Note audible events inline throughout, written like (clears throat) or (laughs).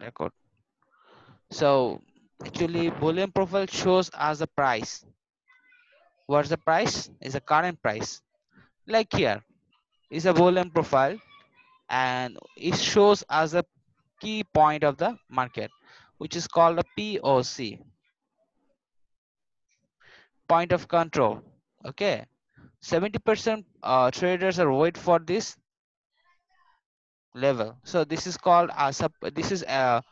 record. So actually volume profile shows as a price. What's the price? Is the current price. Like here is a volume profile and it shows as a key point of the market, which is called a POC, point of control. Okay. 70% uh, traders are wait for this level. So this is called a a, this is a,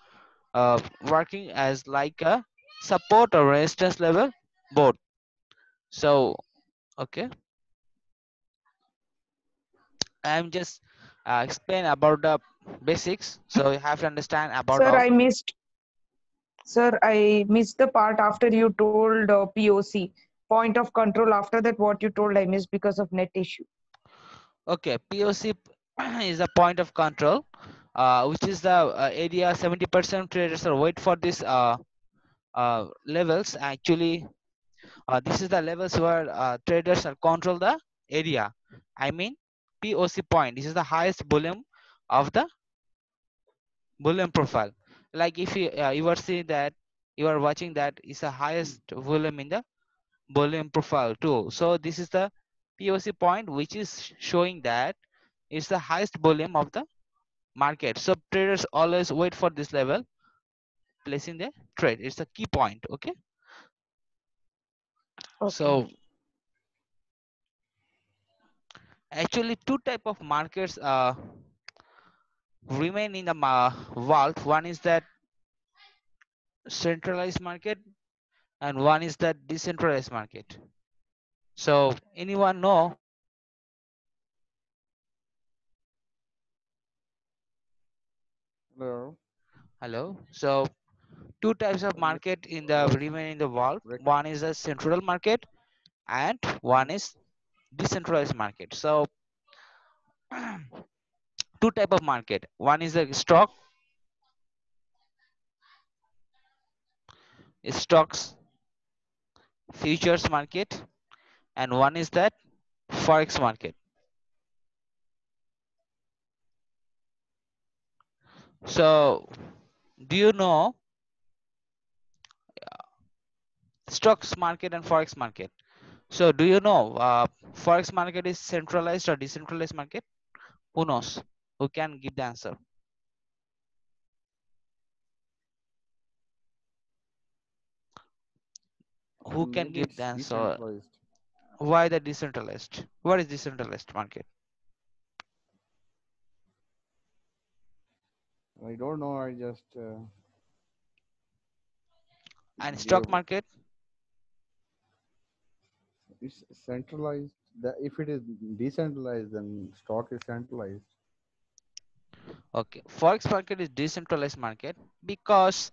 uh, working as like a support or resistance level both. So, okay. I'm just uh, explain about the basics. So you have to understand about Sir, I missed. Sir, I missed the part after you told uh, POC point of control. After that, what you told, I missed because of net issue. Okay, POC (clears throat) is the point of control, uh, which is the uh, area 70% traders are wait for this uh, uh, levels. Actually, uh, this is the levels where uh, traders are control the area. I mean, POC point. This is the highest volume of the volume profile. Like if you you are seeing that you are watching that is the highest volume in the volume profile too. So this is the POC point which is showing that it's the highest volume of the market. So traders always wait for this level, placing the trade. It's a key point. Okay. Okay. So actually two type of markets uh, remain in the ma- world. One is that centralized market and one is that decentralized market. So anyone know Hello. Hello. So two types of market in the remain in the world. One is a central market and one is decentralized market. So (clears throat) two type of market. One is a stock stocks futures market and one is that forex market. So do you know stocks market and forex market? So do you know uh, forex market is centralized or decentralized market? Who knows? Who can give the answer? Who can give the answer? Why the decentralized? What is decentralized market? I don't know. I just. Uh, And stock market? It's centralized. The, if it is decentralized, then stock is centralized. Okay, forex market is decentralized market because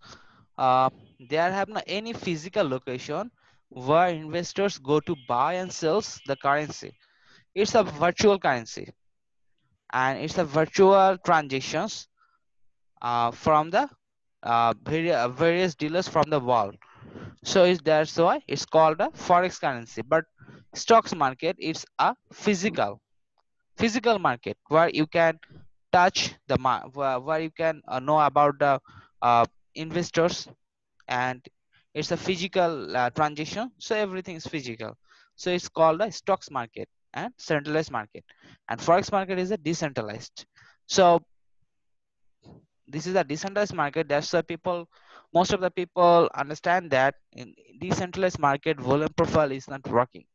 uh, there have not any physical location where investors go to buy and sells the currency. It's a virtual currency, and it's a virtual transactions uh, from the uh, uh, various dealers from the world. So it's, that's why it's called a forex currency. But stocks market it's a physical physical market where you can touch the where, where you can uh, know about the uh, investors and it's a physical uh, so everything is physical so it's called a stocks market and centralized market and forex market is a decentralized so this is a decentralized market. That's why people most of the people understand that in decentralized market volume profile is not working.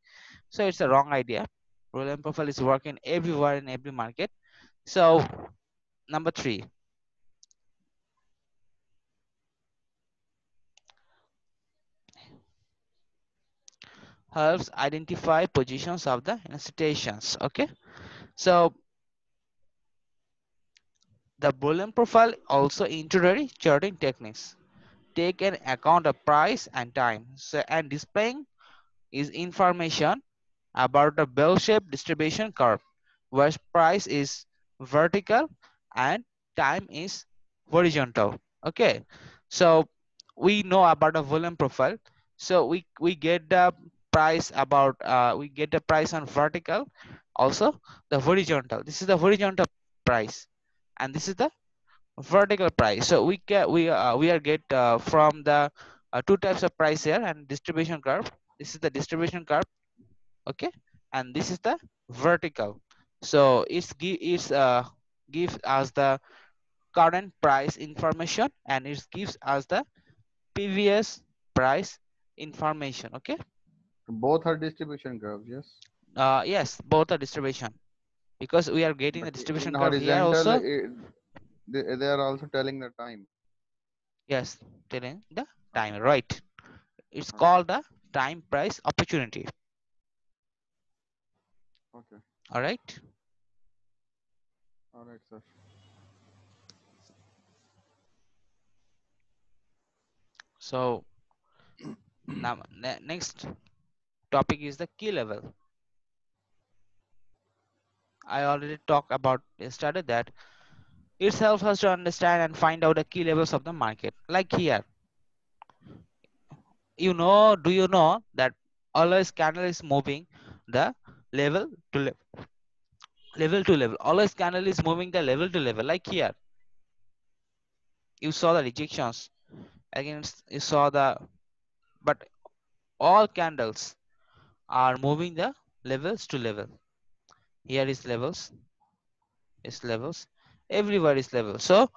So it's a wrong idea. Volume profile is working everywhere in every market. So number three. Helps identify positions of the institutions okay? So the volume profile also introductory charting techniques. Take an account of price and time. So and displaying is information about the bell-shaped distribution curve where price is vertical and time is horizontal. Okay. So we know about the volume profile. So we we get the price about uh, we get the price on vertical also the horizontal. This is the horizontal price and this is the vertical price. So we get we uh, we are get uh, from the uh, two types of price here and distribution curve. This is the distribution curve okay? And this is the vertical. So it's give it's uh gives us the current price information and it gives us the previous price information okay? Both are distribution curves, yes. uh yes both are distribution because we are getting the But i- distribution curve here also it, they, they are also telling the time. yes telling the time right it's Okay. called the time price opportunity Okay. all right All right, sir. so (clears throat) now ne- next topic is the key level i already talked about yesterday that it helps us to understand and find out the key levels of the market. Like here. You know do you know that always candle is moving the level to level level to level. Always candle is moving the level to level. Like here. You saw the rejections against you saw the but all candles are moving the levels to level here is levels. Is levels. Everywhere is level so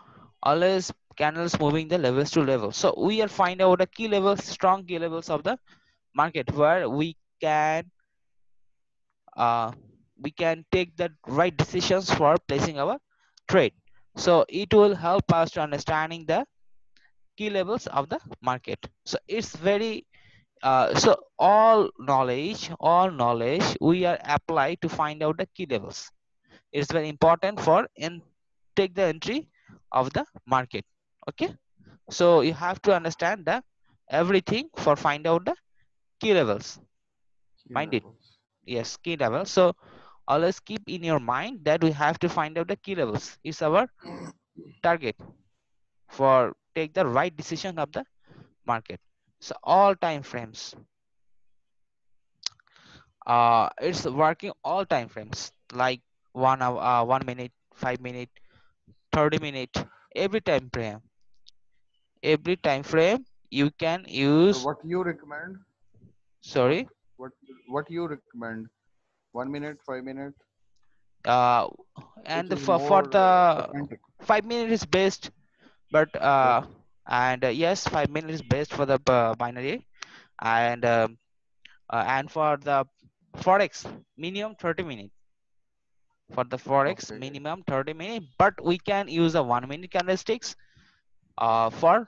always candles moving the levels to level so we are find out the key levels strong key levels of the market where we can uh, we can take the right decisions for placing our trade. So it will help us to understanding the key levels of the market. So it's very uh, so all knowledge all knowledge we are apply to find out the key levels. It's very important for in take the entry of the market okay? So you have to understand the everything for find out the key levels. Key Mind it. yes key level so always keep in your mind that we have to find out the key levels. Is our (coughs) target for take the right decision of the market so all time frames uh it's working all time frames like one hour uh, one minute five minute 30 minute every time frame every time frame you can use what you recommend? sorry What what you recommend? One minute, five minute? uh and for for the authentic? five minute is best but uh and uh, yes five minute is best for the uh, binary. And um, uh, and for the forex minimum 30 minute for the forex Okay. minimum 30 minute but we can use a one minute candlesticks uh for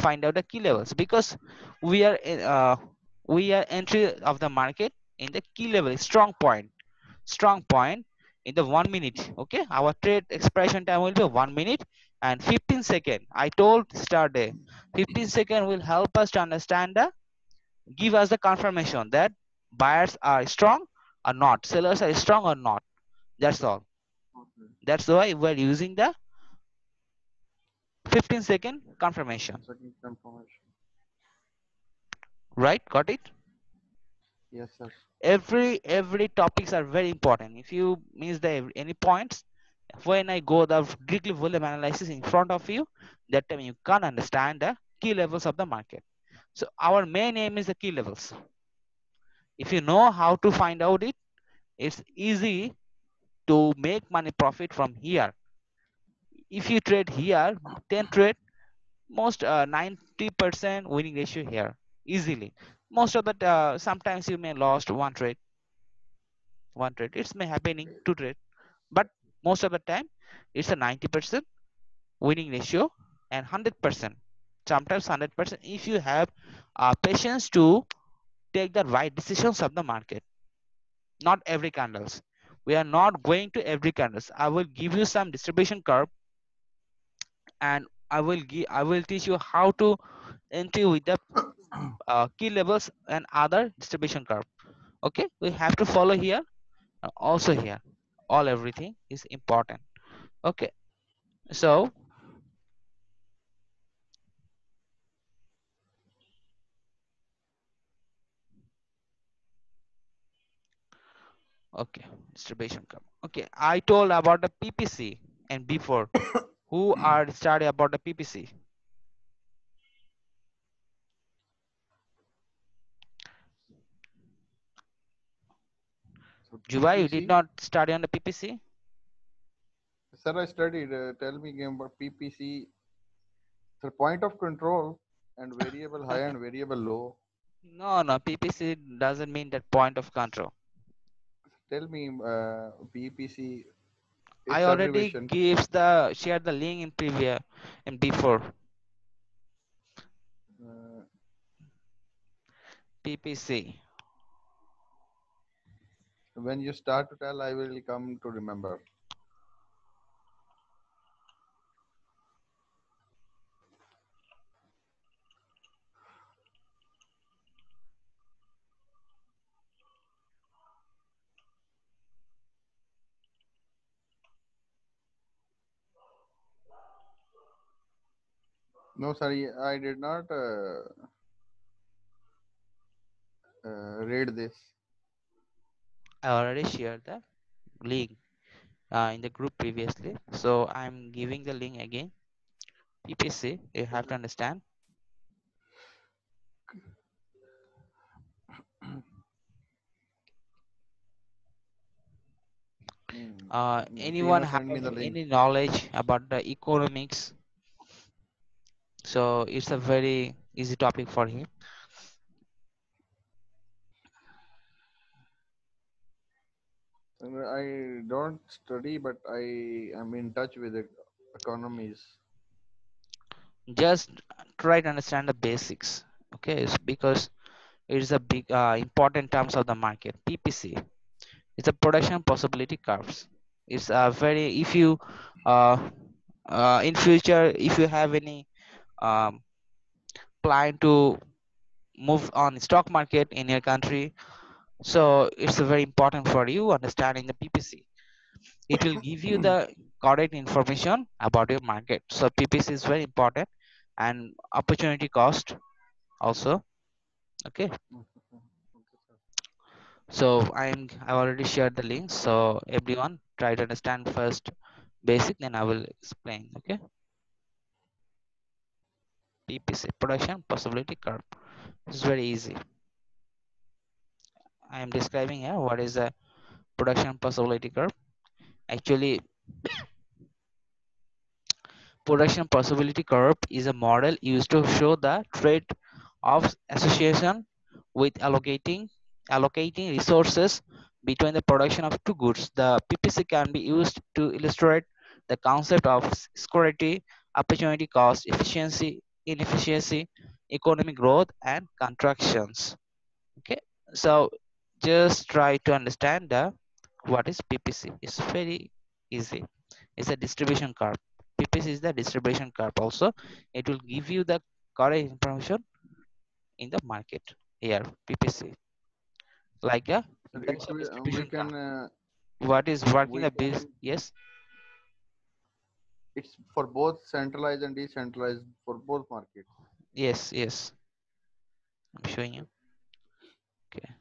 find out the key levels. Because we are in, uh we are entry of the market in the key level strong point. Strong point in the one minute okay? Our trade expiration time will be one minute and 15 second i told start day 15 second will help us to understand the give us the confirmation that buyers are strong or not sellers are strong or not that's all Okay. that's why we're using the 15 second confirmation Second confirmation. right got it Yes, sir. every every topics are very important if you miss the any points when i go the strictly volume analysis in front of you that time you can't understand the key levels of the market. So our main aim is the key levels. If you know how to find out it it's easy to make money profit from here. If you trade here 10 trade most uh, 90% winning ratio here easily. Most of the uh, sometimes you may lost one trade. One trade. It's may happening two trade. But most of the time it's a 90% winning ratio and 100% sometimes 100% if you have uh, patience to take the right decisions of the market. Not every candles. We are not going to every candles. I will give you some distribution curve and i will give i will teach you how to enter with the uh, key levels and other distribution curve. Okay? We have to follow here uh, also here all everything is important. Okay. So okay distribution curve okay i told about the ppc and before (coughs) Who are study about the PPC? Juba, you did not study on the PPC? Sir, I studied. Uh, tell me again about PPC. The point of control and variable high and variable low. (laughs) No, no, PPC doesn't mean that point of control. Tell me uh, PPC. I already gives the share the link in previous in before Uh, PPC. When you start to tell, I will come to remember. No, sorry, I did not uh, uh, read this. I already shared the link uh, in the group previously. So I'm giving the link again. PPC, you have to understand. Mm, Uh, mm, anyone have send me the link. any knowledge about the economics? So it's a very easy topic for him. I don't study, but I am in touch with the economies. Just try to understand the basics. Okay, it's because it is a big uh, important terms of the market. PPC. It's a production possibility curves. It's a very if you uh, uh, in future if you have any um, plan to move on stock market in your country so it's very important for you understanding the ppc it will give you the correct information about your market. So ppc is very important and opportunity cost also okay? So i'm i already shared the link. So everyone try to understand first basic then i will explain okay? Ppc production possibility curve. It's very easy i am describing here what is a production possibility curve. Actually (coughs) production possibility curve is a model used to show the trade of association with allocating allocating resources between the production of two goods. The ppc can be used to illustrate the concept of scarcity opportunity cost efficiency inefficiency economic growth and contractions. Okay so just try to understand the what is ppc it's very easy. It's a distribution curve. Ppc is the distribution curve also. It will give you the correct information in the market here ppc like a Sir, there it is a uh, distribution can, uh, what is working the can, yes. It's for both centralized and decentralized for both markets. yes yes. I'm showing you. Okay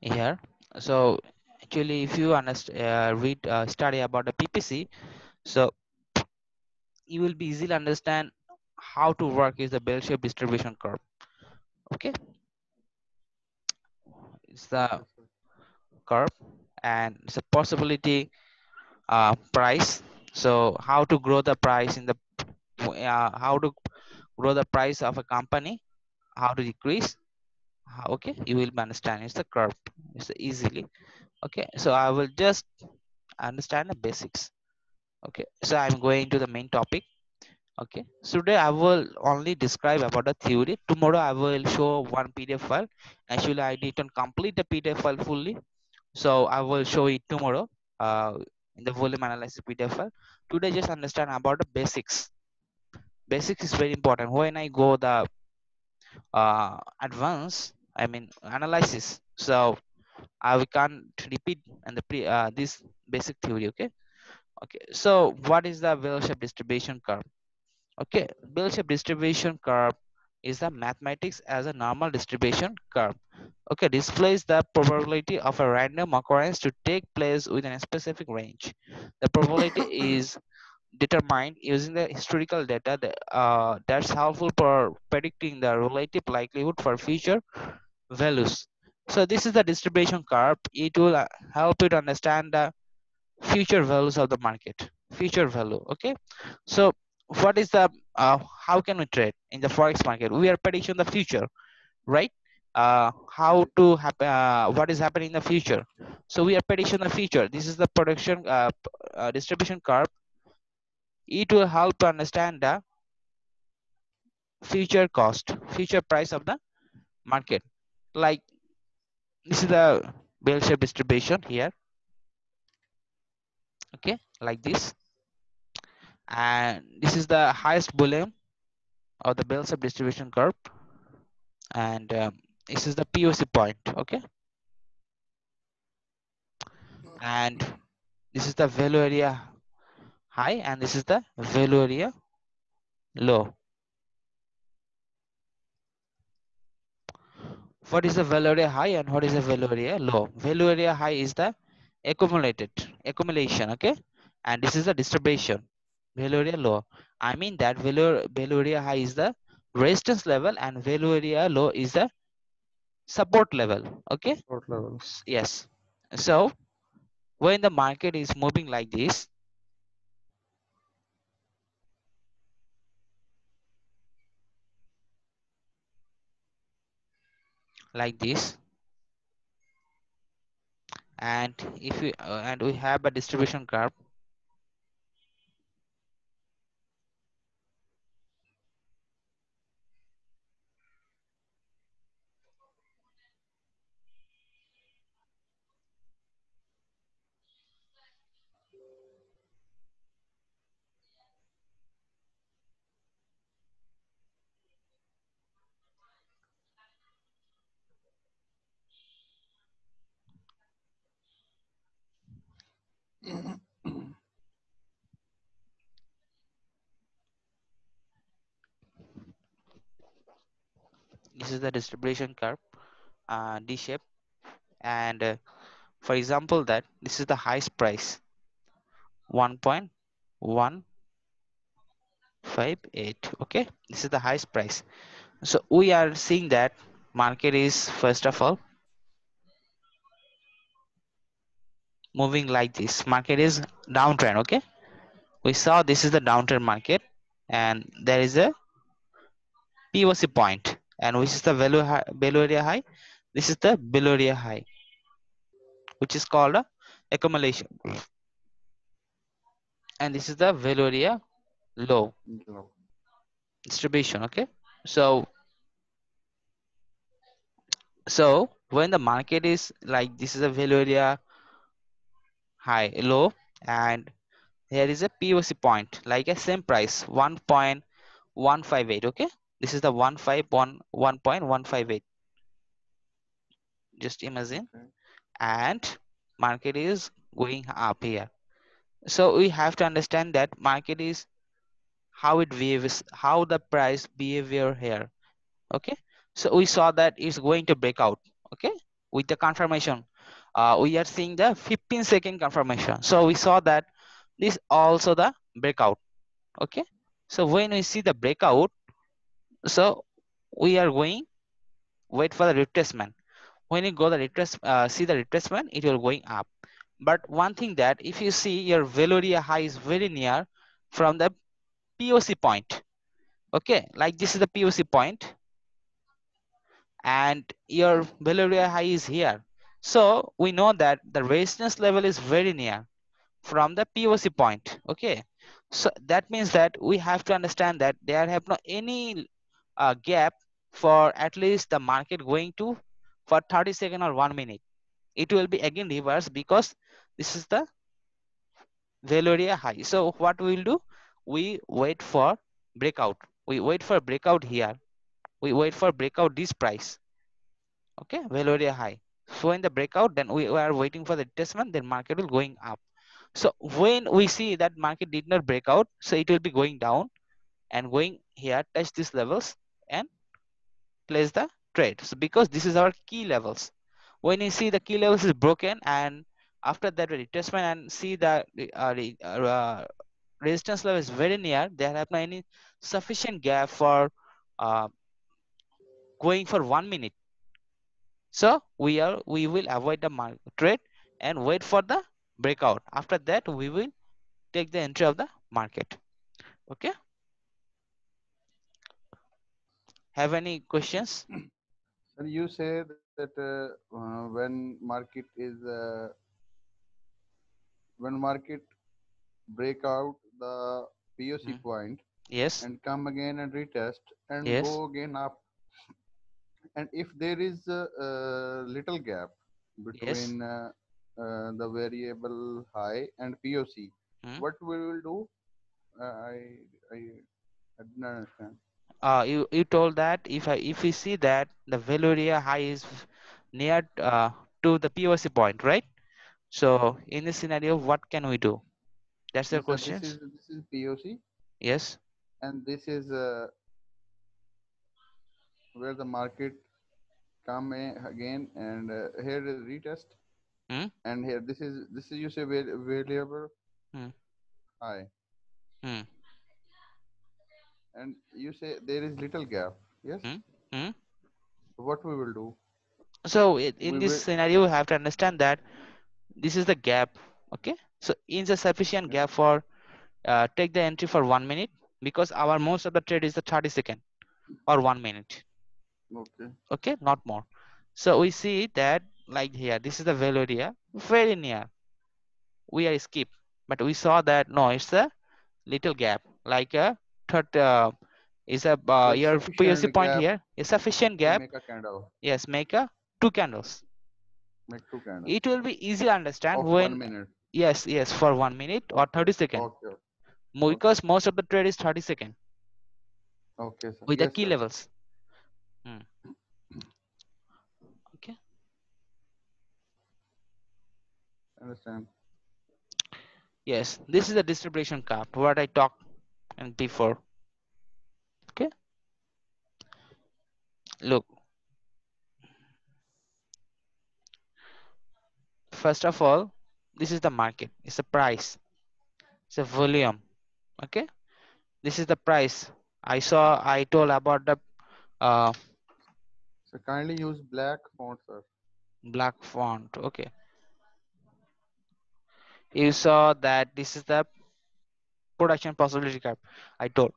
here. So actually if you understand uh, read uh, study about the ppc so you will be easily understand how to work is the bell shape distribution curve. Okay? It's the curve and it's a possibility uh, price. So how to grow the price in the uh, how to grow the price of a company how to decrease okay. You will understand it's the curve. It's easily. Okay. So i will just understand the basics. Okay. So i'm going to the main topic. Okay. So today i will only describe about the theory. Tomorrow i will show one pdf file. Actually i didn't complete the pdf file fully. So i will show it tomorrow uh, in the volume analysis pdf file. Today just understand about the basics. Basics is very important. When i go the uh, advanced i mean analysis so i we can't repeat and the pre uh, this basic theory okay okay so what is the bell shape distribution curve Okay, bell-shaped distribution curve is the mathematics as a normal distribution curve. Okay, displays the probability of a random occurrence to take place within a specific range. The probability (coughs) is determined using the historical data that, uh, that's helpful for predicting the relative likelihood for future values. So this is the distribution curve. It will uh, help you to understand the future values of the market, future value. Okay. So what is the, uh, how can we trade in the Forex market? We are predicting the future, right? Uh, how to happen, uh, what is happening in the future. So we are predicting the future. This is the production uh, uh, distribution curve. It will help to understand the future cost, future price of the market. Like this is the bell shape distribution here. Okay, like this. And this is the highest volume of the bell shape distribution curve. And um, this is the POC point. Okay. And this is the value area high and this is the value area low. What is the value area high and what is the value area low? Value area high is the accumulated accumulation, okay? And this is the distribution, value area low. I mean that value, value area high is the resistance level and value area low is the support level, okay? Support level. Yes. So when the market is moving like this, like this. And if we uh, and we have a distribution curve this is the distribution curve uh, d shape. And uh, for example that this is the highest price 1.158 okay this is the highest price. So we are seeing that market is first of all moving like this. Market is downtrend okay? We saw this is the downtrend market and there is a POC point and which is the value high, value area high? This is the below area high which is called a accumulation. And this is the value area low. Distribution okay? So so when the market is like this is a value area high low and here is a POC point like a same price 1.158 okay this is the 151 1.158 just imagine. Okay. and market is going up here. So we have to understand that market is how it behaves how the price behavior here. Okay? So we saw that it's going to break out. Okay? With the confirmation. Uh, we are seeing the 15 second confirmation. So we saw that this also the breakout. Okay? So when we see the breakout so we are going wait for the retracement. When you go the retrace uh, see the retracement it will going up. But one thing that if you see your value area high is very near from the poc point. Okay like this is the poc point. And your value area high is here. So we know that the resistance level is very near from the poc point. Okay so that means that we have to understand that there have no any uh, gap for at least the market going to for 30 second or one minute. It will be again reverse because this is the value area high. So what we will do? We wait for breakout. We wait for breakout here. We wait for breakout this price. Okay value area high. So in the breakout then we are waiting for the retracement then market will going up. So when we see that market did not break out so it will be going down and going here touch these levels and place the trade. So because this is our key levels. When you see the key levels is broken and after that retracement and see that uh, uh, resistance level is very near there have not any sufficient gap for uh, going for one minute. So we are we will avoid the market trade and wait for the breakout. After that we will take the entry of the market. Okay have any questions Sir, you say that uh, uh, when market is uh, when market break out the POC Mhm. point yes and come again and retest and Yes. go again up. And if there is a, a little gap between uh, uh, the variable high and POC, Hmm. what we will do? Uh, I, I I didn't understand. Uh you you told that if i if we see that the value area high is near uh, to the poc point right? So in this scenario what can we do? That's the sir, question This is this is POC yes. And this is uh, where the market come again and uh, here is retest. Hmm. and here this is this is you say va- variable Hmm. high. Hmm. And you say there is little gap yes? Hmm. Hmm. what we will do? So i- in this will- scenario we have to understand that this is the gap okay? So in the sufficient Okay. gap for uh, take the entry for one minute because our most of the trade is the 30 second or one minute. Okay. Okay? Not more. So we see that like here this is the value area very near. We are skip but we saw that no it's a little gap like a third uh, is a uh, your POC point gap. here. A sufficient gap. make a candle. Yes make a two candles. Make two candles. It will be easy to understand of when one minute. Yes yes for one minute or 30 second. Okay. Because most of the trade is 30 second. Okay sir. With the key sir. levels. Hmm. okay. Understand. Yes this is the distribution curve what i talked and before. Okay? Look. First of all this is the market. It's a price. It's a volume. Okay? This is the price. I saw i told about the uh, so kindly use black font sir. black font. Okay. You saw that this is the production possibility curve i told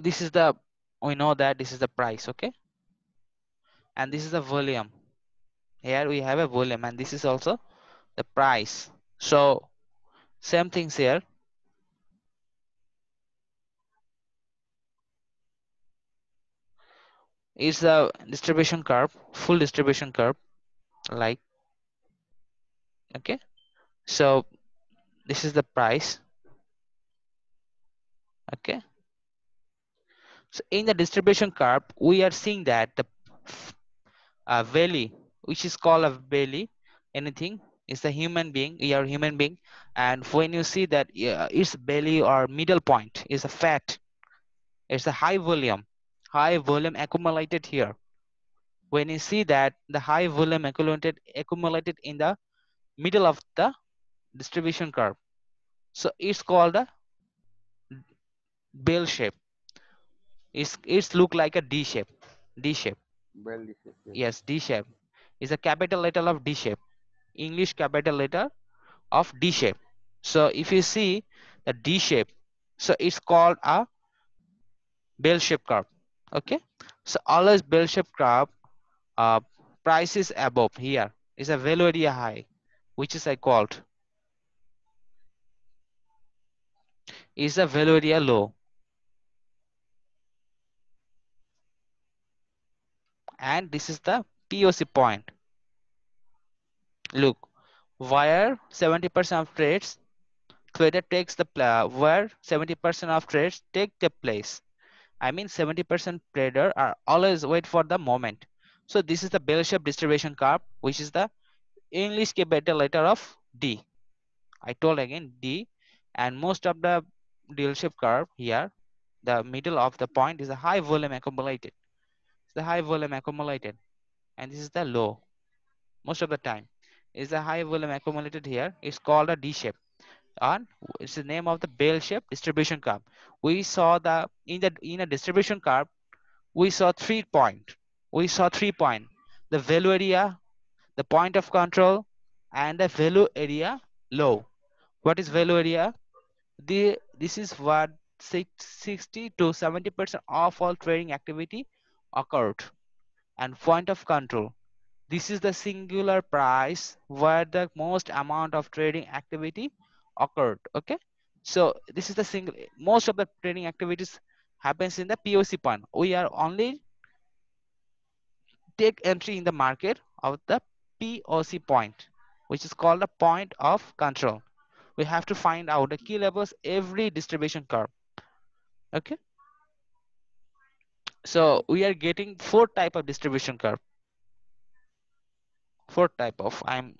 this is the we know that this is the price okay? And this is the volume. Here we have a volume and this is also the price. So same things here. Is the distribution curve full distribution curve like okay? So this is the price okay. So in the distribution curve we are seeing that the uh, valley which is called a valley anything is a human being we are human being. And when you see that uh, its belly or middle point is a fat it's a high volume high volume accumulated here. When you see that the high volume accumulated accumulated in the middle of the distribution curve. So it's called a bell shape. It's it's look like a d shape. D shape. Belly shape yes. yes d shape. Is a capital letter of d shape. English capital letter of d shape. So if you see the d shape so it's called a bell shape curve okay? So always bell shape curve uh price is above here is a value area high which is i called. Is a value area low and this is the poc point. Look where 70% of trades trader takes the where 70% of trades take the place. I mean 70% trader are always wait for the moment. So this is the bell shape distribution curve which is the english capital letter of d. I told again d. And most of the shape curve here the middle of the point is a high volume accumulated the high volume accumulated. And this is the low most of the time. Is a high volume accumulated here? It's called a d shape and it's the name of the bell shape distribution curve. We saw the in the in a distribution curve we saw three point. We saw three point. The value area the point of control and the value area low. What is value area? The this is what 60 to 70 percent of all trading activity occurred. And point of control. This is the singular price where the most amount of trading activity occurred okay? So this is the single most of the trading activities happens in the poc point. We are only take entry in the market of the poc point which is called the point of control. We have to find out the key levels every distribution curve okay so we are getting four type of distribution curve. Four type of i'm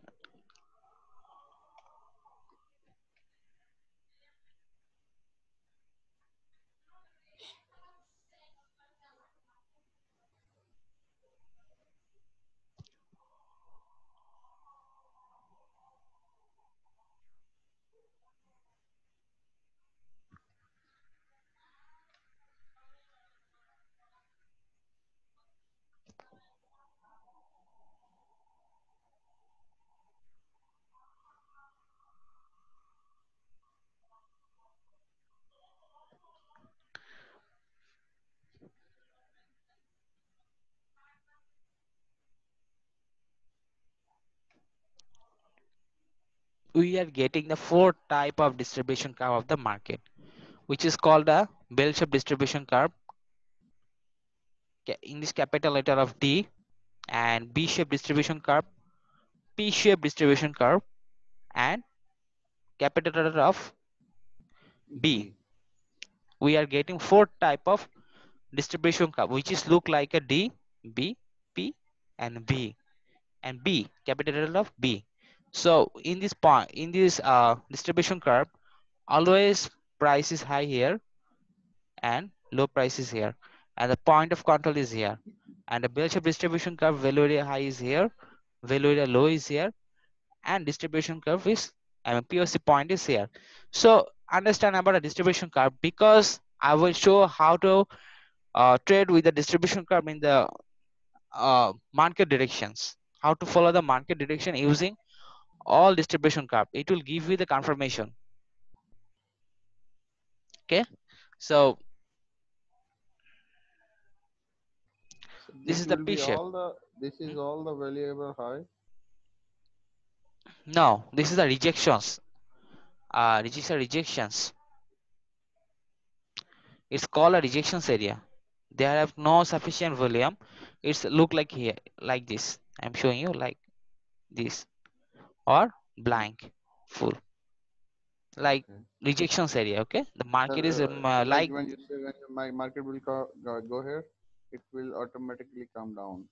we are getting the four type of distribution curve of the market which is called a bell-shaped distribution curve. In this capital letter of d and B-shaped distribution curve P-shaped distribution curve and capital letter of b. We are getting four type of distribution curve which is look like a d b p and b. And b capital letter of b so in this point in this uh, distribution curve always price is high here and low price is here. And the point of control is here. And the bell shape distribution curve value area high is here value area low is here and distribution curve is I mean POC point is here. So understand about a distribution curve because I will show how to uh, trade with the distribution curve in the uh, market directions. How to follow the market direction using all distribution curve it will give you the confirmation. Okay? So So This is the P shape. The this is all the variable high. no this is the rejections. Uh are rejections. It's called a rejections area. They have no sufficient volume. It's look like here like this. I'm showing you like this or blank full like Okay. rejections area okay the market is um, uh, like when you say when my market will go, go, go here, it will automatically come down.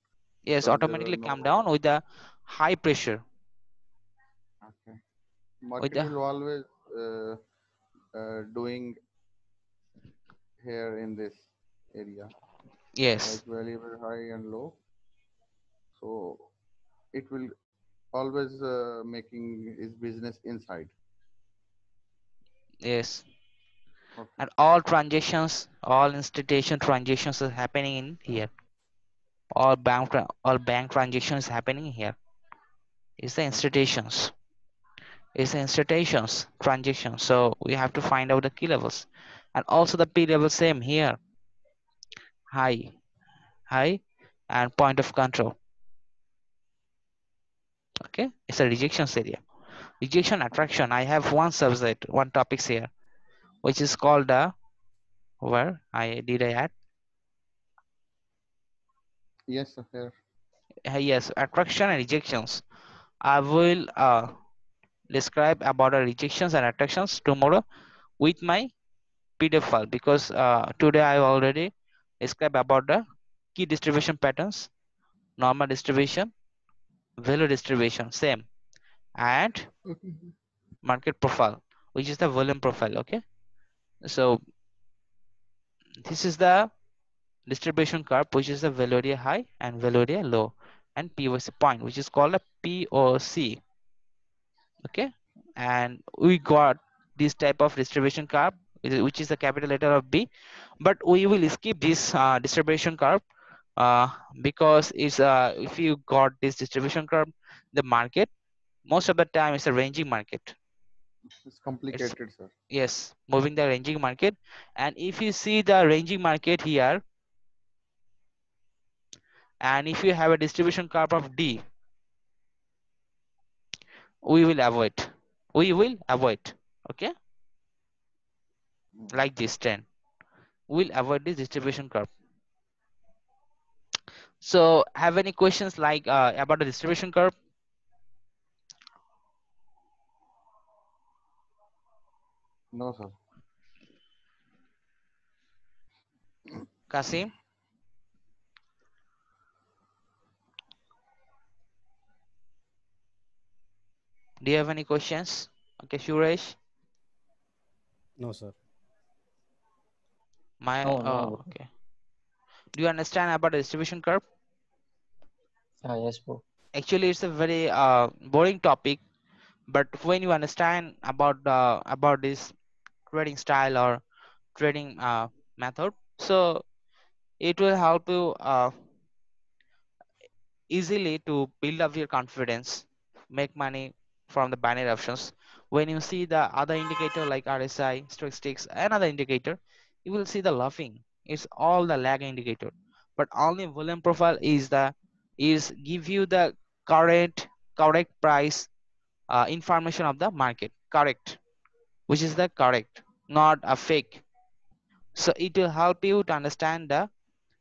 yes there automatically come no- down with the high pressure Okay. Market the- will always uh, uh, doing here in this area, yes like variable high and low. So it will always uh, making his business inside. yes. Okay. and all transactions all institution transactions are happening in here. All bank all bank transactions happening here. Is the institutions. Is the institutions transaction so we have to find out the key levels. And also the p level same here. High. High and point of control okay? It's a rejections area rejection attraction. I have one subject one topics here which is called the where i did i add? Yes, sir. Uh, yes attraction and rejections. I will uh, describe about the rejections and attractions tomorrow with my pdf file because uh, today i already described about the key distribution patterns normal distribution value distribution same and Okay. market profile which is the volume profile okay so this is the distribution curve which is the value area high and value area low and POC point which is called a POC okay and we got this type of distribution curve which is the capital letter of B but we will skip this uh, distribution curve uh, because it's uh, if you got this distribution curve the market most of the time it's a ranging market. It's complicated, sir. yes moving the ranging market. And if you see the ranging market here and if you have a distribution curve of D we will avoid. We will avoid okay? Like this trend. We'll avoid this distribution curve so have any questions like uh, about the distribution curve No, sir. kasim do you have any questions okay suresh No, sir. my No, oh, no. okay do you understand about the distribution curve? Ah, yes, bro. actually it's a very uh, boring topic but when you understand about uh, about this trading style or trading uh, method so it will help you uh, easily to build up your confidence make money from the binary options. When you see the other indicator like rsi statistics another indicator you will see the laughing it's all the lag indicator. But only volume profile is the is give you the current correct price uh, information of the market. Correct. Which is the correct not a fake. So it will help you to understand the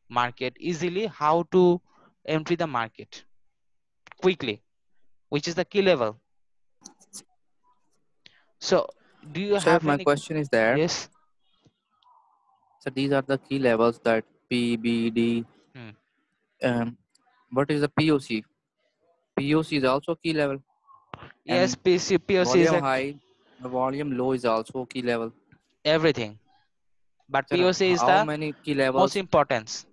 market easily how to enter the market quickly which is the key level. So do you Sir, have my any question is there. yes So these are the key levels that P, B, D. Hmm. Um, what is the POC? POC is also key level. yes And pc poc is volume a, high, the volume low is also key level. everything but Sir, poc is the many key most levels? importance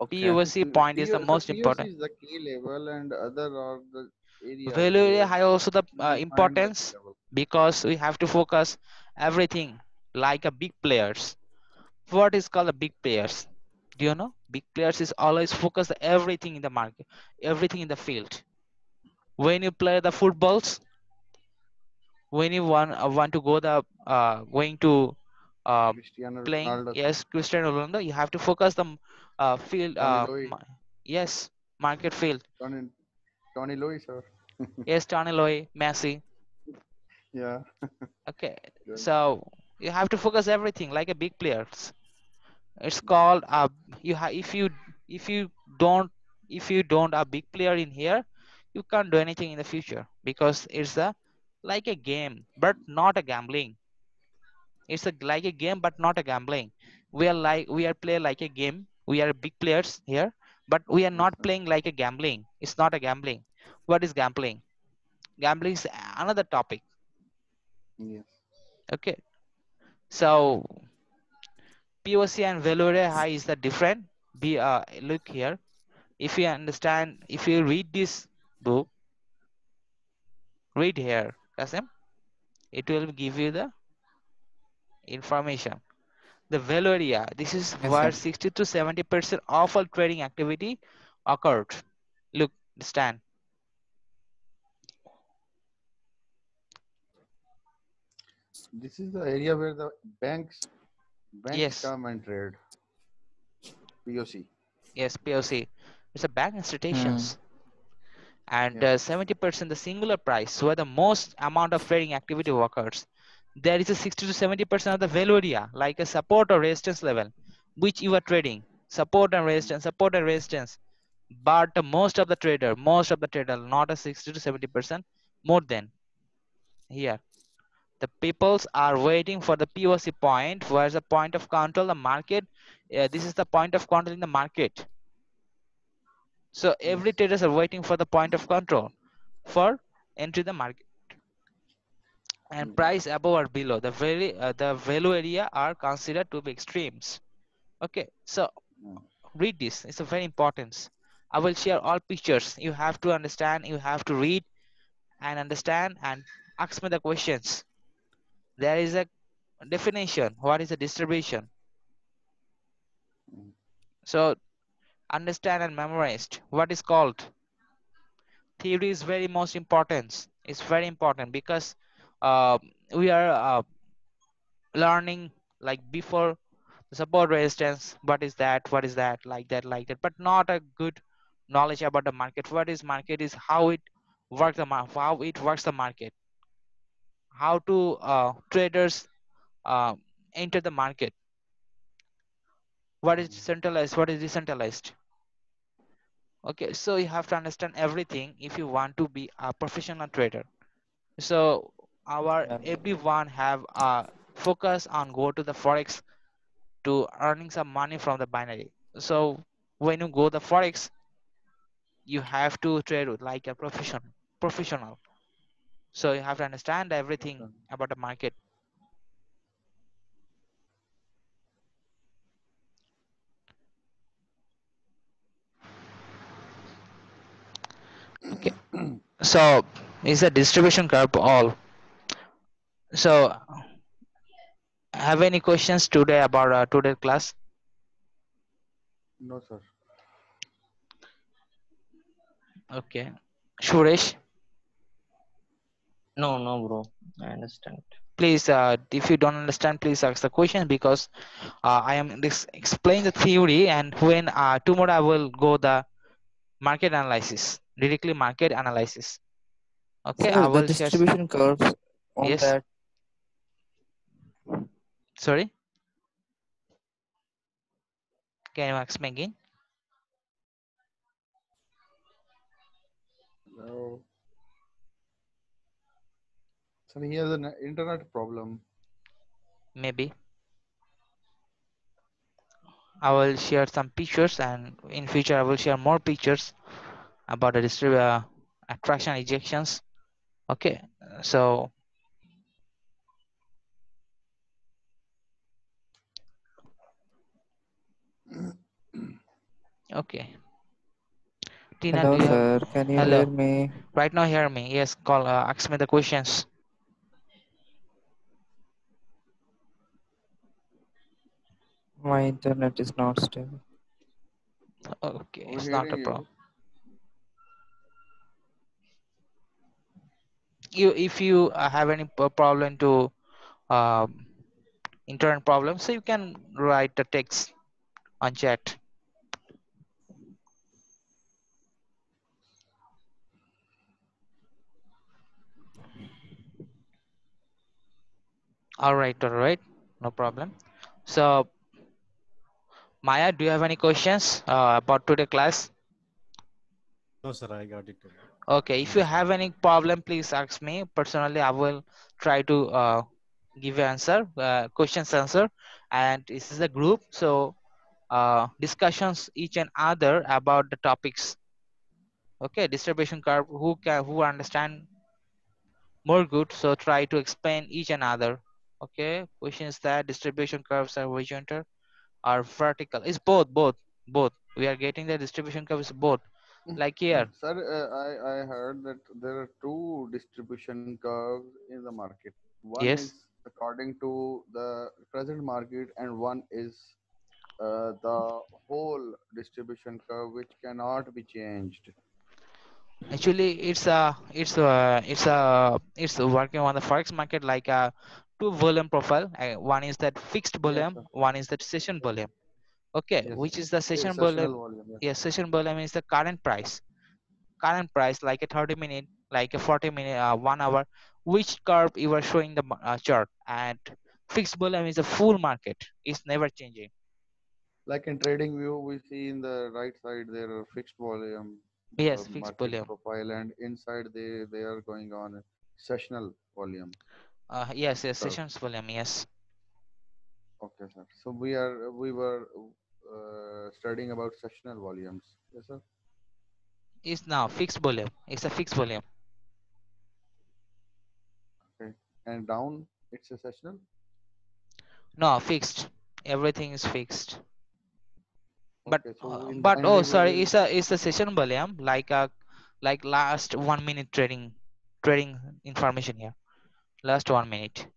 Okay. poc P- point is the PO most POC important is the key level and other are the areas value area high also the uh, importance because we have to focus everything like a big players what is called a big players. Do you know? Big players is always focus everything in the market everything in the field. When you play the footballs when you want uh, want to go the uh, going to uh, playing Ronaldo, yes cristiano ronaldo you have to focus the uh, field uh, ma- yes market field. Tony, Tony Loy, sir. yes Tony Loy, messi. (laughs) Yeah. okay (laughs) so you have to focus everything like a big players. It's called uh, you have if you if you don't if you don't a big player in here you can't do anything in the future because it's a like a game but not a gambling. It's a like a game but not a gambling. We are like we are play like a game. We are big players here but we are not playing like a gambling. It's not a gambling. What is gambling? Gambling is another topic. Yes. okay so POC and Velour high is the different. Be uh, look here. If you understand, if you read this book, read here, Kasim. It will give you the information. The value area. This is Yes, where sir. 60 to 70 percent of all trading activity occurred. Look, stand. This is the area where the banks banks Yes. come and trade. POC. Yes, POC. It's a bank institutions. And Yeah. uh, 70% the singular price where the most amount of trading activity occurs. There is a 60 to 70% of the value area, like a support or resistance level, which you are trading. Support and resistance, support and resistance. But the most of the trader, most of the trader, not a 60 to 70%, more than here. The peoples are waiting for the POC point, where's the point of control, the market. Uh, this is the point of control in the market. So every traders are waiting for the point of control for entry the market and Mm. price above or below the very uh, the value area are considered to be extremes Okay, so Mm. read this. It's a very important. I will share all pictures. You have to understand. You have to read and understand and ask me the questions. There is a definition. What is a distribution? So understand and memorized. What is called? Theory is very most important. It's very important because uh, we are uh, learning like before the support resistance. What is that? What is that? Like that, like that. But not a good knowledge about the market. What is market is how it works the how it works the market. How to uh, traders uh, enter the market. What is centralized? What is decentralized? okay so you have to understand everything if you want to be a professional trader so our everyone have a focus on go to the forex to earning some money from the binary so when you go the forex you have to trade like a profession professional so you have to understand everything about the market. Okay. So is a distribution curve all? So have any questions today about uh, today's class? No, sir. okay. Suresh No, no, bro. I understand. please uh, if you don't understand please ask the question because uh, i am this explain the theory and when uh, tomorrow i will go the market analysis directly market analysis okay i Sir, the will share distribution curves on yes that sorry can you ask me again No. So he has an internet problem. maybe. I will share some pictures and in future i will share more pictures about the distrib- uh, attraction ejections. Okay so. Okay. Tina Hello, you sir. Can you hello. hear me? right now hear me. Yes call uh, ask me the questions My internet is not stable. okay We're it's not a problem you. you if you uh, have any problem to um, internet problem so you can write the text on chat all right all right no problem so maya do you have any questions uh, about today class No, sir, I got it. okay if you have any problem please ask me personally i will try to uh, give you answer uh, questions answer and this is a group so uh, discussions each and other about the topics okay distribution curve who can who understand more good so try to explain each and other. okay questions that distribution curves are horizontal or vertical. It's both both both. We are getting the distribution curves both. Like here. Sir, uh, I, I heard that there are two distribution curves in the market. One yes. is according to the present market, and one is uh, the whole distribution curve, which cannot be changed. actually it's a it's a it's a it's working on the forex market like a two volume profile uh, one is that fixed volume sir. one is that session volume okay Yes, which is the session Sessional volume volume. Yes. yes session volume is the current price current price like a 30 minute like a 40 minute uh, one hour which curve you are showing the uh, chart and fixed volume is a full market it's never changing Like in trading view, we see in the right side there are fixed volume, yes fixed volume profile, and inside they they are going on a sessional volume. Uh, yes yes curve. sessions volume yes Okay, sir. So we are we were uh, studying about sessional volumes. Yes, sir. is now fixed volume it's a fixed volume Okay. And down, it's a sessional. no fixed everything is fixed but Okay, so uh, but oh sorry it's a it's a session volume like a like last one minute trading trading information here last one minute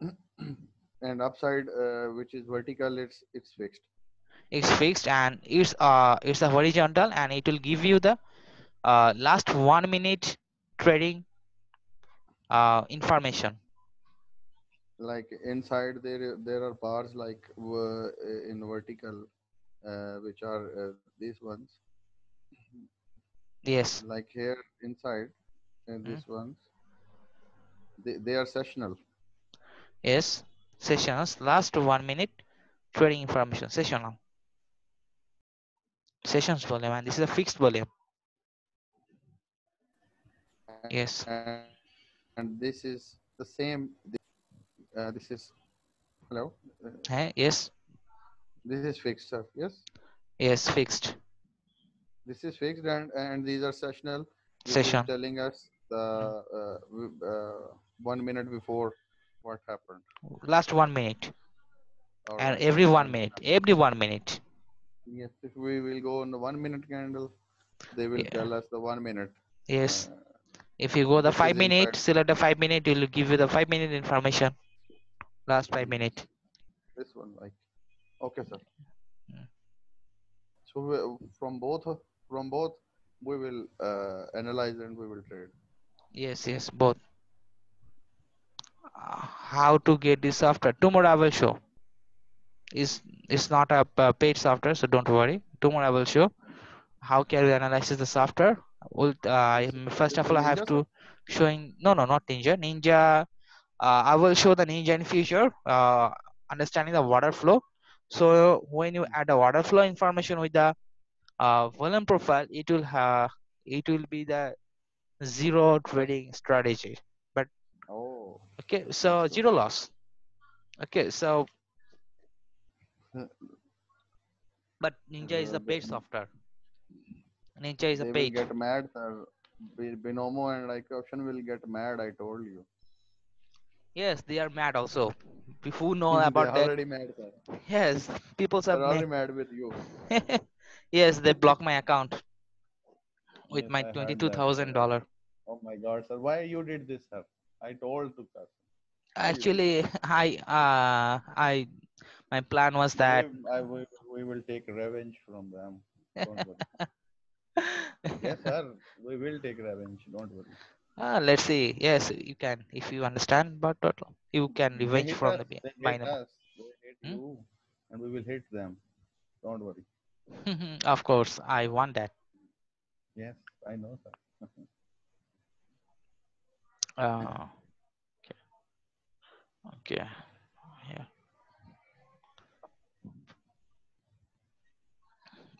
(clears throat) and upside uh, which is vertical it's it's fixed. it's fixed and it's uh it's a horizontal and it will give you the uh last one minute trading uh information Like inside there there are bars like uh, in vertical uh, which are uh, these ones. yes Like here inside and Mhm. these ones they, they are sessional. yes sessions last one minute trading information sessional sessions volume and this is a fixed volume. Yes. And, and this is the same uh, this is hello? Uh, yes. This is fixed sir yes? Yes fixed. This is fixed and and these are sessional Session. telling us the uh, uh, one minute before what happened. Last one minute. All and right, every one minute. Every one minute. Yes if we will go on the one minute candle they will Yeah. tell us the one minute. Yes. Uh, if you go the five minute select the five minute it will give you the five minute information. Last five minute. This one like okay sir. So we, from both from both we will uh, analyze and we will trade. Yes yes both how to get this software. Tomorrow i will show. Is it's not a uh, paid software so don't worry. Tomorrow i will show how can we analyze the software. Well, uh, first of all i have to showing no no not ninja. Ninja uh, i will show the ninja in future uh, understanding the order flow. So when you add the order flow information with the uh, volume profile it will have it will be the zero trading strategy okay so zero loss. Okay so but ninja is a paid software. Ninja is a they will paid. get mad sir. Bi- binomo and like option will get mad i told you. Yes they are mad also. Who (laughs) know about that? already mad sir. Yes people are already mad. with you. (laughs) Yes they block my account with Yes, my twenty-two thousand dollar. Oh my God, sir. Why you did this, sir? I told to did actually i uh i my plan was that We, I, we, we will take revenge from them. Don't worry. (laughs) yes, sir. We will take revenge. Don't worry. Ah, let's see yes you can if you understand but you can revenge from us. the They us. They hate Hmm? you. And we will hate them. Don't worry. (laughs) of course i want that Yes, I know, sir. (laughs) uh, okay. Okay. Yeah.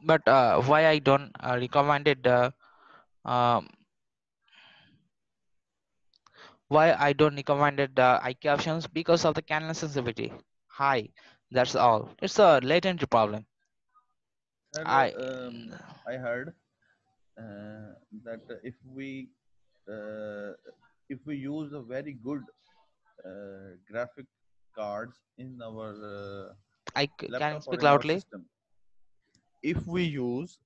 But uh, why i don't uh, recommended uh, um, why i don't recommended the IQ options? Because of the candle sensitivity. High that's all. It's a latency problem. Sir, i um, I heard uh, that if we uh, if we use a very good uh, graphic cards in our uh, i can speak loudly system, if we use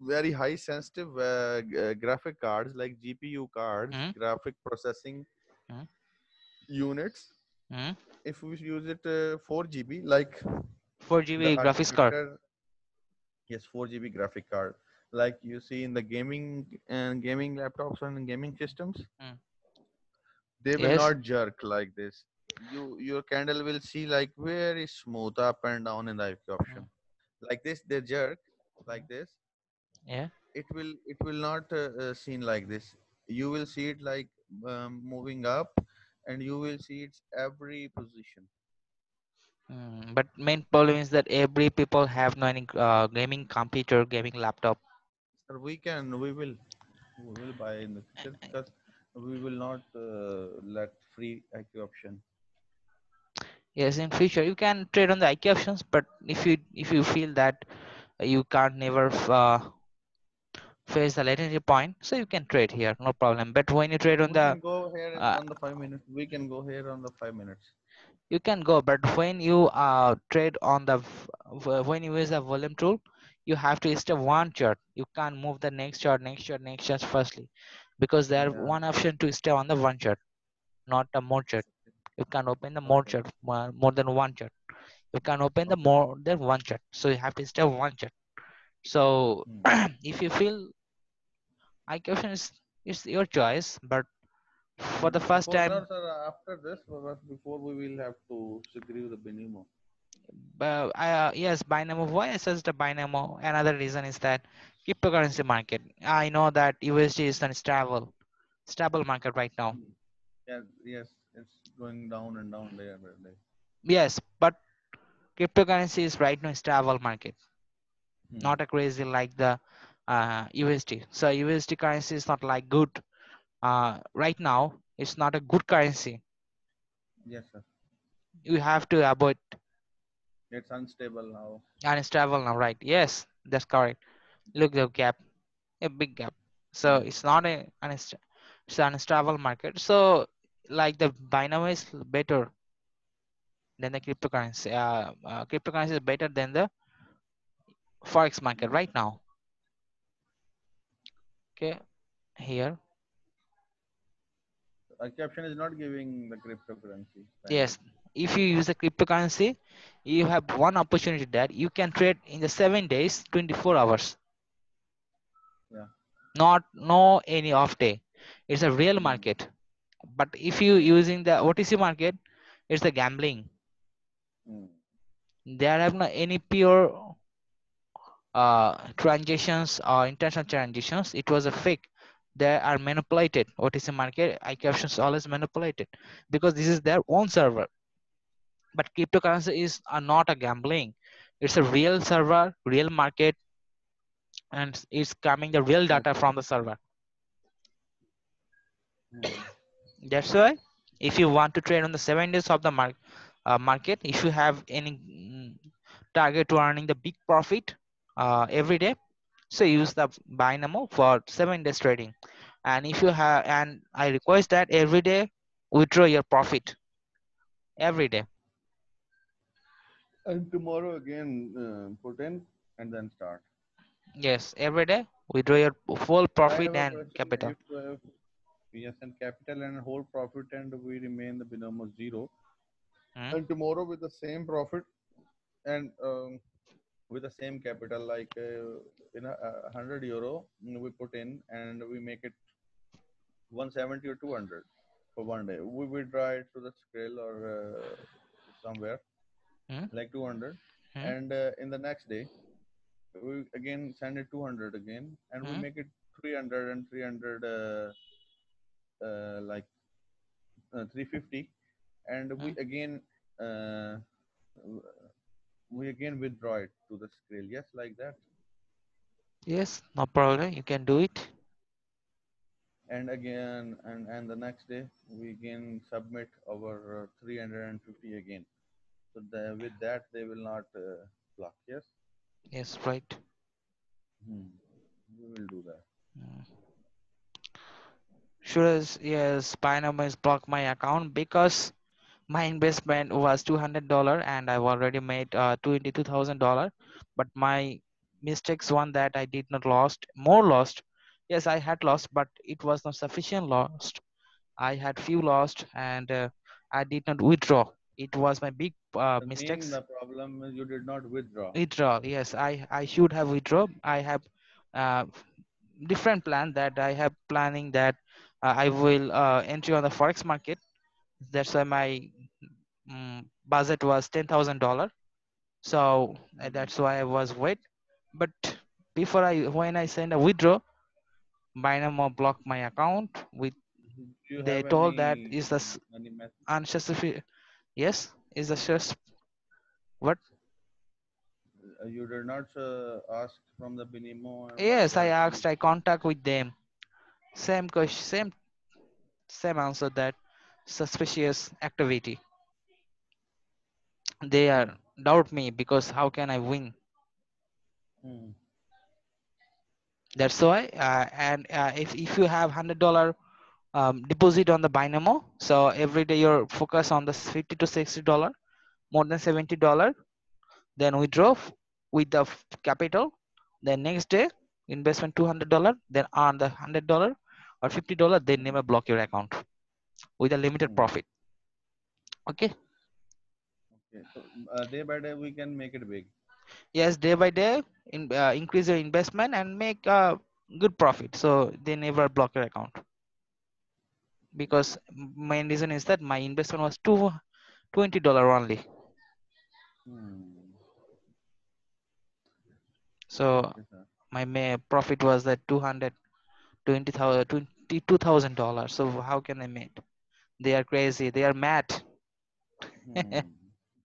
very high sensitive uh, uh, graphic cards like GPU cards, Hmm. graphic processing Hmm. units, Hmm? if we use it uh, 4 GB, like 4 gb graphics card Yes, 4 GB graphic card, like you see in the gaming and gaming laptops and gaming systems. Mm. They will Yes. not jerk like this. You your candle will see like very smooth up and down in the IQ option. Like this, they jerk like this. yeah It will it will not uh, uh, seen like this. You will see it like um, moving up, and you will see its every position. Mm, but main problem is that every people have no any uh, gaming computer gaming laptop Sir, we can, we will, we will buy in the future because we will not uh, let free IQ option. yes in future you can trade on the IQ options but if you if you feel that you can't never uh, face the latency point so you can trade here no problem but when you trade on we the can go here uh, on the five minutes. We can go here on the five minutes. you can go but when you uh trade on the v- v- when you use the volume tool you have to stay one chart you can't move the next chart next chart next chart firstly because there Yeah. one option to stay on the one chart not a more chart you can open the more chart more than one chart you can open the more than one chart so you have to stay one chart so Hmm. (clears throat) if you feel i question is it's your choice but for the first Before, time sir, after this, before we will have to secure the Binomo. Uh, uh, yes Binomo why i suggest the Binomo another reason is that cryptocurrency market. I know that usd is an stable stable market right now. Yeah, yes, it's going down and down day by day. yes but cryptocurrency is right now stable market. Hmm. not a crazy like the uh, usd so usd currency is not like good. Uh, right now it's not a good currency. Yes, sir. you have to avoid It's unstable now. unstable now right. Yes that's correct. Look the gap a big gap. So Mm. it's not a unst- it's an unstable market. So like the Binomo is better than the cryptocurrency uh, uh, cryptocurrency is better than the forex market right now. Okay here. A caption is not giving the cryptocurrency. yes if you use a cryptocurrency you have one opportunity that you can trade in the seven days 24 hours. Yeah. not no any off day. It's a real Mm. market. But if you using the otc market it's the gambling. Hmm. there have not any pure uh transactions or international transactions. It was a fake. They are manipulated. Otc market IQ options always manipulated. Because this is their own server but cryptocurrency is not a gambling. It's a real server real market and it's coming the real data from the server. That's why if you want to trade on the seven days of the mar- uh, market if you have any mm, target to earning the big profit uh, every day so use the Binomo for seven days trading. And if you have and i request that every day withdraw your profit. Every day And tomorrow again uh, put in and then start. yes every day withdraw your full profit and capital If, uh, yes, and capital and whole profit and we remain the binomo zero. Hmm. And tomorrow with the same profit and um, with the same capital, like uh, in a uh, hundred euro, mm, we put in and we make it 170 or 200 for one day. We withdraw it to the Skrill or uh, somewhere Hmm. like 200, Hmm. and uh, in the next day we again send it 200 again, and we Hmm. make it 300 and 300 uh, uh, like uh, 350, and we again uh, we again withdraw it to the Skrill Yes, like that. yes no problem you can do it and again and and the next day we again submit our uh, 350 again so the, with that they will not uh, block yes yes right hmm. we will do that Mm. Should as yes, block my account because my investment was two hundred dollar and I've already made uh twenty two thousand dollar. But my mistakes one that I did not lost more lost. Yes, I had lost, but it was not sufficient lost. I had few lost and uh, I did not withdraw. It was my big uh, the the problem is you did not withdraw Withdraw. Yes, I I should have withdraw. I have uh, different plan that I have planning that uh, I will uh, entry on the forex market. That's why my mm, budget was ten thousand dollar. So uh, Mhm. that's why I was wait. But before I when I send a withdraw, Binomo block my account. With they told that any is the s- any message unspecific. Yes, is the just what? uh, you did not uh, ask from the Binomo Yes, I asked. I contact with them. Same question. Same same answer that suspicious activity. They are doubt me because how can I win? Hmm. That's why. Uh, and uh, if if you have hundred dollar um, deposit on the Binomo. So every day you're focused on the 50 to 60 dollar, more than 70 dollar, then withdraw with the capital. Then next day investment 200 dollar, then earn the 100 dollar or 50 dollar. They never block your account with a limited Hmm. profit. Okay. Okay. So uh, day by day we can make it big. Yes, day by day, in, uh, increase your investment and make a good profit. So they never block your account because main reason is that my investment was two twenty dollar only. Hmm. So my profit was that two hundred twenty thousand twenty two thousand dollars. So how can I make? They are crazy. They are mad. Hmm.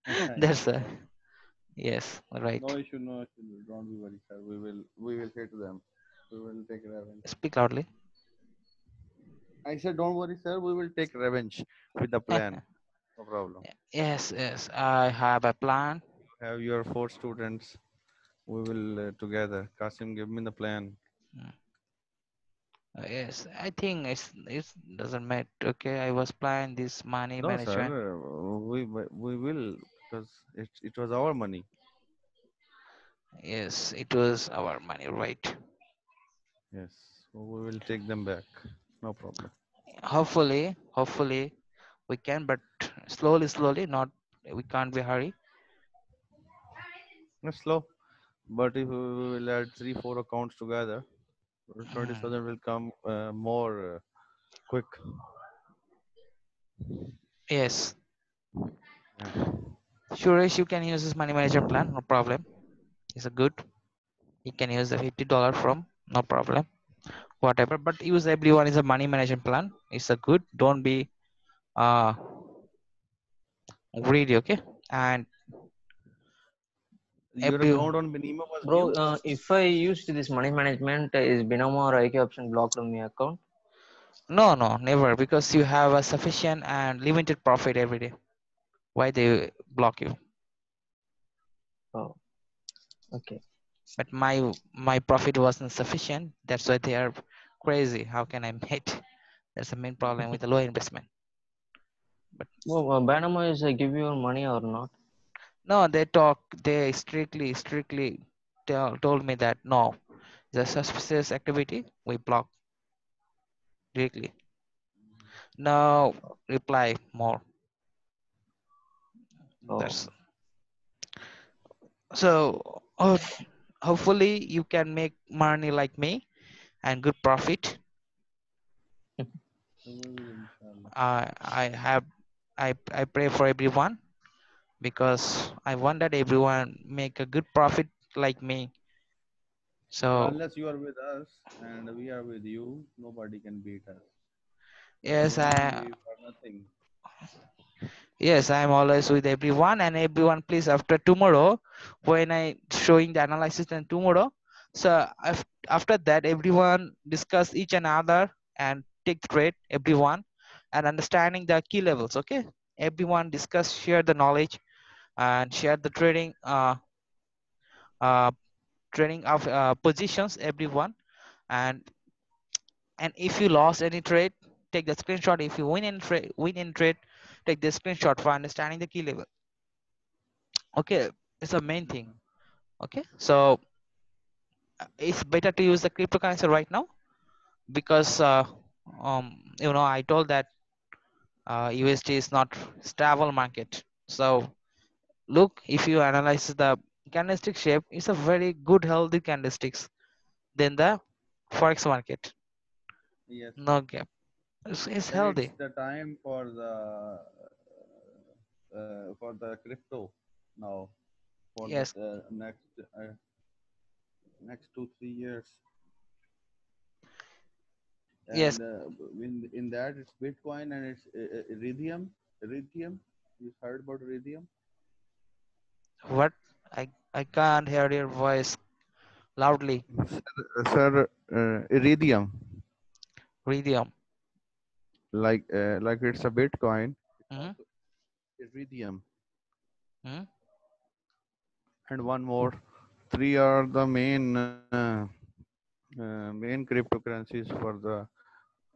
(laughs) That's a yes, right. No issue, no issue. Don't be worried, sir. We will we will hit them. We will take revenge. Speak loudly. I said, don't worry, sir. We will take revenge with the plan. (laughs) No problem. Yes, yes. I have a plan. Have your four students. We will uh, together. Kasim, give me the plan. Uh, yes, I think it's it doesn't matter. Okay, I was planning this money No, management. sir. uh, We we we will because it it was our money. Yes, it was our money, right? Yes. So we will take them back. No problem. Hopefully, hopefully we can, but slowly, slowly. Not we can't be hurry. It's slow. But if we will add three, four accounts together, twenty Mm. will come uh, more uh, quick. Yes, Yeah. Suresh, you can use this money manager plan, no problem. It's a good. You can use the fifty dollar from, no problem. Whatever, but use everyone is a money management plan. It's a good. Don't be uh greedy, okay? And Every- account on Binomo was Bro, uh, if I used this money management, is Binomo or IQ option blocked on my account? no, no, never, because you have a sufficient and limited profit every day. Why they block you? Oh, okay. But my my profit wasn't sufficient. That's why they are crazy. How can I make? That's the main problem with the low investment. Well, uh, is uh, give you money or not? No, they talk. They strictly, strictly tell, told me that no, the suspicious activity we block directly. No reply more. Oh. That's so. Oh, hopefully you can make money like me and good profit. We. I I have I I pray for everyone because I want that everyone make a good profit like me. So Unless you are with us and we are with you, nobody can beat us. yes, I nothing. yes I am always with everyone and everyone. Please after tomorrow, when I showing the analysis and tomorrow, so after that everyone discuss each another and take trade everyone and understanding the key levels. Okay, everyone discuss share the knowledge and share the trading uh uh trading of uh, positions everyone. And and if you lost any trade take the screenshot. If you win in trade win in trade take the screenshot for understanding the key level. Okay it's the main thing okay? So it's better to use the cryptocurrency right now because uh, um you know i told that uh, usd is not stable market so look if you analyze the candlestick shape it's a very good healthy candlesticks than the forex market Yes. no gap it's, it's healthy It's the time for the uh, for the crypto now. For Yes. the uh, next uh, next two three years. Yes. Uh, in in that it's Bitcoin and it's uh, uh, Ethereum. Ethereum. You heard about Ethereum? what i i can't hear your voice loudly Sir, uh, Ethereum. Radium. Like uh, like it's a Bitcoin. Mhm. Ethereum. Mhm. And one more. Three are the main uh, uh, main cryptocurrencies for the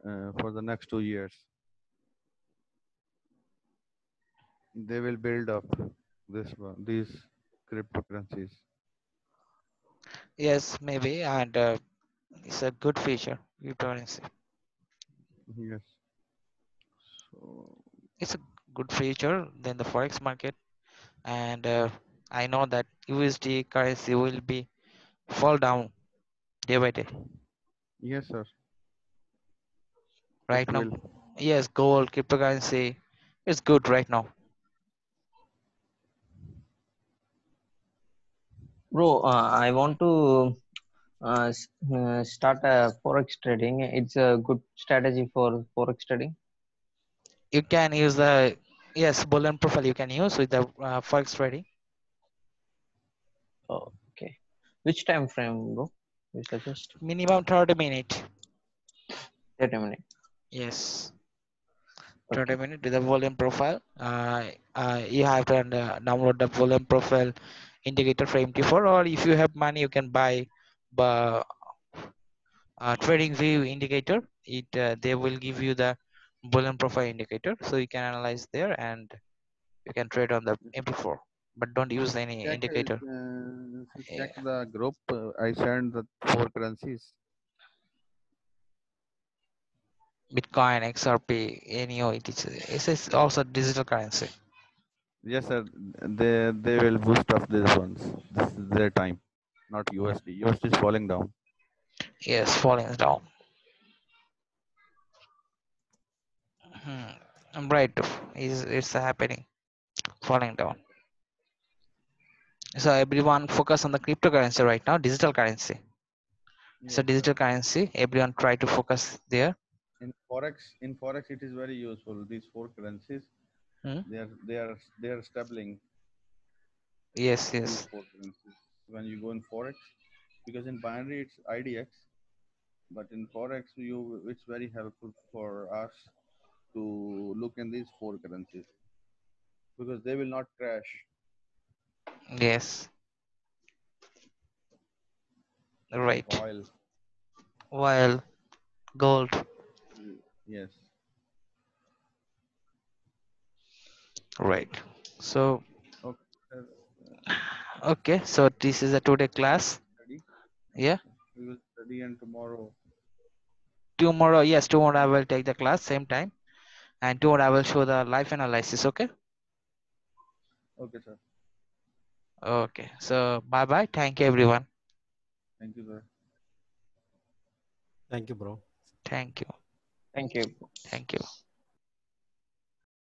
uh, for the next two years. They will build up this one, these cryptocurrencies. Yes, maybe, and uh, it's a good feature. Cryptocurrency. Yes. So It's a good feature than the forex market, and uh, I know that USD currency will be fall down day by day. yes, sir. Right it now, will. yes, gold, cryptocurrency, it's good right now. Bro, uh, I want to uh, uh, start a forex trading. It's a good strategy for forex trading. You can use the yes volume profile you can use with the uh, forex trading. Okay. Which time frame, bro? You suggest Minimum 30 minute. 30 minutes. Yes. 30 Okay. minute with the volume profile. Uh, uh, you have to uh, download the volume profile indicator for MT4 or if you have money you can buy the uh, trading view indicator. It uh, they will give you the volume profile indicator so you can analyze there and you can trade on the MT4 but don't use any Check, indicator. uh, Yeah. check the group. Uh, I sent the four currencies. Bitcoin, XRP, NEO, etc. It's it's also digital currency. Yes, sir. They they will boost up these ones. This is their time, not USD. USD is falling down. Yes, falling down. Hmm. I'm right. Is it's happening, falling down. So everyone focus on the cryptocurrency right now, digital currency. It's a Yes, sir. digital currency. Everyone try to focus there. in forex in forex it is very useful these four currencies Hmm? they are they are they are stabling Yes, yes, when you go in forex because in binary it's idx but in forex you it's very helpful for us to look in these four currencies because they will not crash yes. Right. oil While gold. yes Right. So okay okay. So this is a today class. study Yeah. we will study and tomorrow Tomorrow, yes, tomorrow I will take the class same time, and tomorrow I will show the life analysis. Okay. okay sir Okay. So bye bye. Thank you everyone. thank you sir Thank you, bro. Thank you. Thank you. Thank you.